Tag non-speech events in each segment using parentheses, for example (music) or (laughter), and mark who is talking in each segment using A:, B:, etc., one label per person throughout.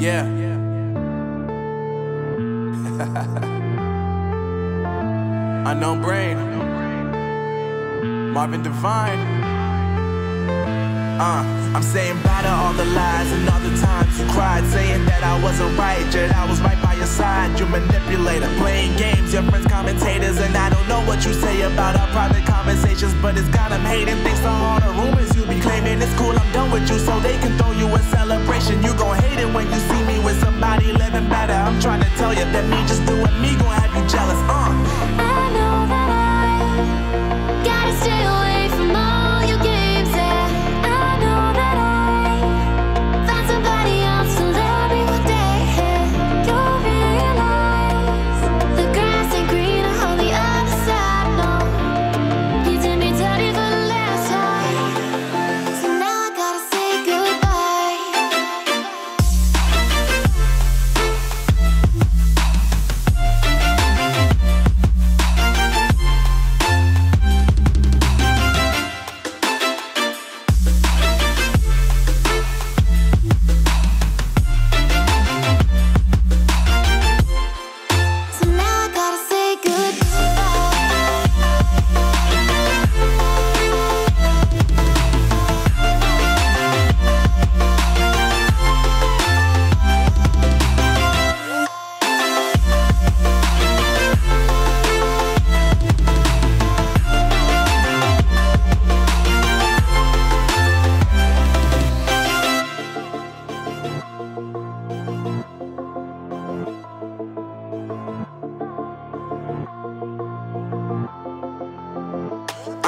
A: Yeah. (laughs) Unknown brain. Marvin Divine. Uh, I'm saying bye to all the lies and all the times you cried, saying that I wasn't right, yet I was right by your side. You manipulator, playing games, your friends commentators, and I don't know what you say about our private conversations, but it's got them hating. Thanks to all the rumors you be claiming, it's cool. I'm done with you, so they can throw you a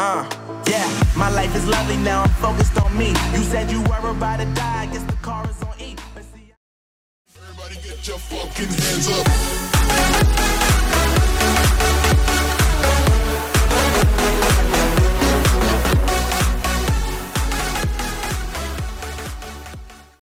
A: Uh,
B: yeah,
A: my life is lovely now. I'm focused on me. You said you were about to die. I guess the car is on E.
C: Everybody get your fucking hands up.